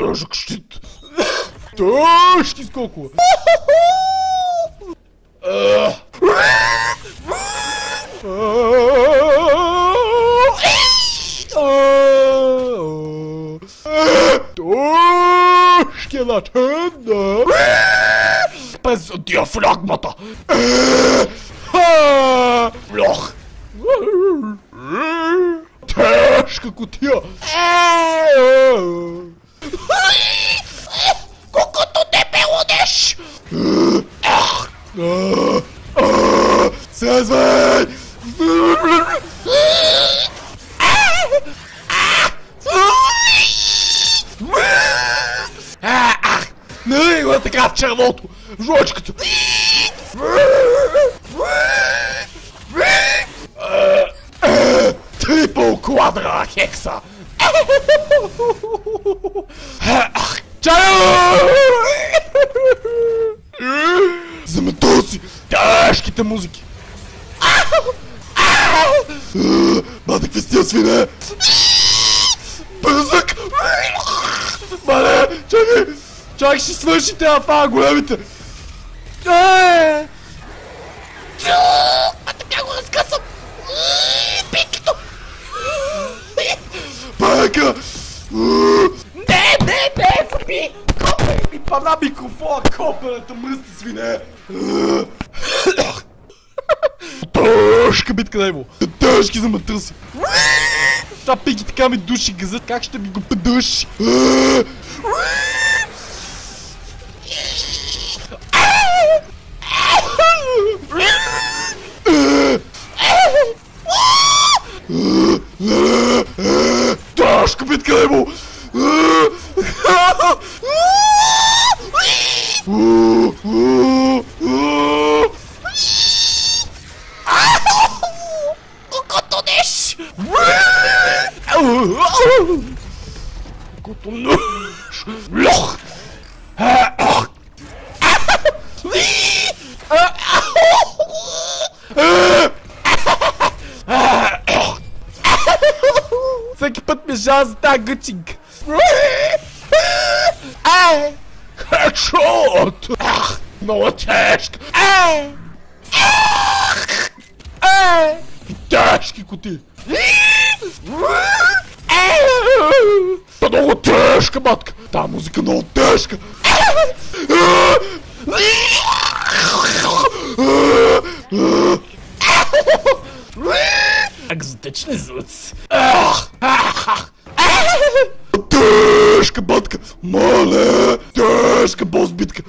Тежък щит. Тежки скокове. А. Тежки на тенда. Без диафрагмата. Лох. Тежка кутия. Слезвай! Не, го така в червото! Жочката! Трипл квадра хекса! Чао! Тежките музики! Бате, какви сте свине? Бързък! Мале, чакай! Чакай, ще свършите афа, големите! Е! А така го разкъсам! Пикито! Пака! Не, не, не, фърби! Копе ми пана микрофона, копелето мръсни свине! Тежка битка на его! Тежки за матърси! Та пики така ми души газът, как ще ми го подуши? Тежка битка на его! Котонеш! Котонеш! Лох! Всеки път ми жал за тази гъчинка. Хедшот! Много тежка! Тежки коти! Та много тежка, матка! Та музика много тежка! Екзотични звуци! Тежка батка! Мале! Тежка бос битка!